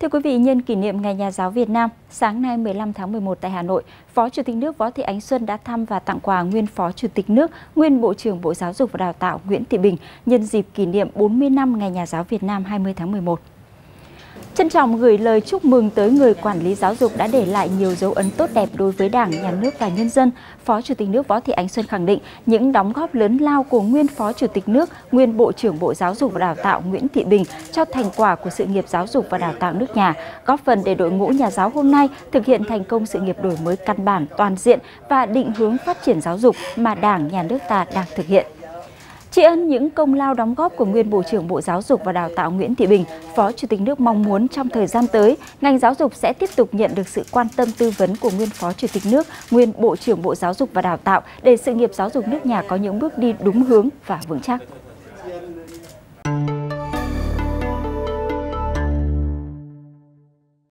Thưa quý vị, nhân kỷ niệm Ngày Nhà giáo Việt Nam, sáng nay 15 tháng 11 tại Hà Nội, Phó Chủ tịch nước Võ Thị Ánh Xuân đã thăm và tặng quà nguyên Phó Chủ tịch nước, nguyên Bộ trưởng Bộ Giáo dục và Đào tạo Nguyễn Thị Bình nhân dịp kỷ niệm 40 năm Ngày Nhà giáo Việt Nam 20 tháng 11. Trân trọng gửi lời chúc mừng tới người quản lý giáo dục đã để lại nhiều dấu ấn tốt đẹp đối với Đảng, Nhà nước và nhân dân. Phó Chủ tịch nước Võ Thị Ánh Xuân khẳng định những đóng góp lớn lao của nguyên Phó Chủ tịch nước, nguyên Bộ trưởng Bộ Giáo dục và Đào tạo Nguyễn Thị Bình cho thành quả của sự nghiệp giáo dục và đào tạo nước nhà, góp phần để đội ngũ nhà giáo hôm nay thực hiện thành công sự nghiệp đổi mới căn bản, toàn diện và định hướng phát triển giáo dục mà Đảng, Nhà nước ta đang thực hiện. Tri ân những công lao đóng góp của nguyên Bộ trưởng Bộ Giáo dục và Đào tạo Nguyễn Thị Bình, Phó Chủ tịch nước mong muốn trong thời gian tới, ngành giáo dục sẽ tiếp tục nhận được sự quan tâm tư vấn của nguyên Phó Chủ tịch nước, nguyên Bộ trưởng Bộ Giáo dục và Đào tạo để sự nghiệp giáo dục nước nhà có những bước đi đúng hướng và vững chắc.